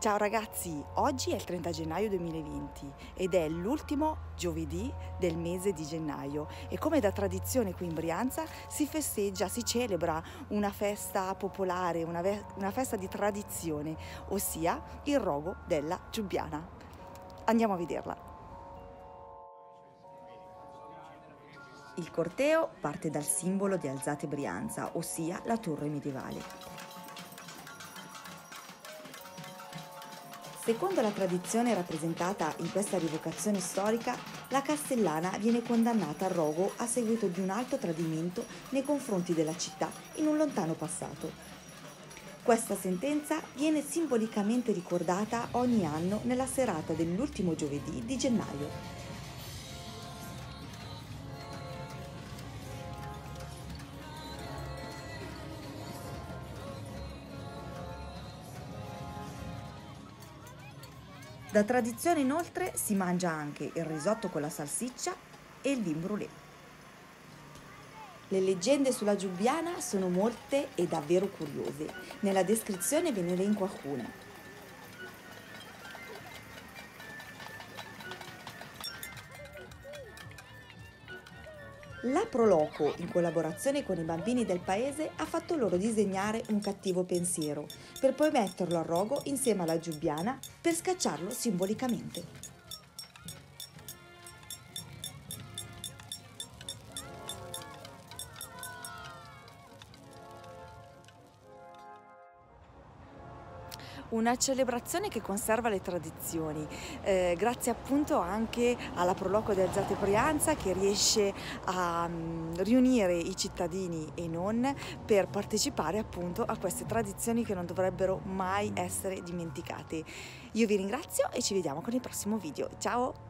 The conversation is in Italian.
Ciao ragazzi, oggi è il 30 gennaio 2020 ed è l'ultimo giovedì del mese di gennaio e come da tradizione qui in Brianza si festeggia, si celebra una festa popolare, una, una festa di tradizione, ossia il rogo della Giubbiana. Andiamo a vederla. Il corteo parte dal simbolo di Alzate Brianza, ossia la torre medievale. Secondo la tradizione rappresentata in questa rivocazione storica, la Castellana viene condannata al rogo a seguito di un alto tradimento nei confronti della città in un lontano passato. Questa sentenza viene simbolicamente ricordata ogni anno nella serata dell'ultimo giovedì di gennaio. Da tradizione inoltre si mangia anche il risotto con la salsiccia e il vin brûlé. Le leggende sulla Giubbiana sono molte e davvero curiose. Nella descrizione ve ne elenco alcune. La Proloco, in collaborazione con i bambini del paese, ha fatto loro disegnare un cattivo pensiero, per poi metterlo a rogo insieme alla Giubbiana per scacciarlo simbolicamente. Una celebrazione che conserva le tradizioni, eh, grazie appunto anche alla Proloco di Alzate Brianza che riesce a um, riunire i cittadini e non per partecipare appunto a queste tradizioni che non dovrebbero mai essere dimenticate. Io vi ringrazio e ci vediamo con il prossimo video. Ciao!